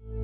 you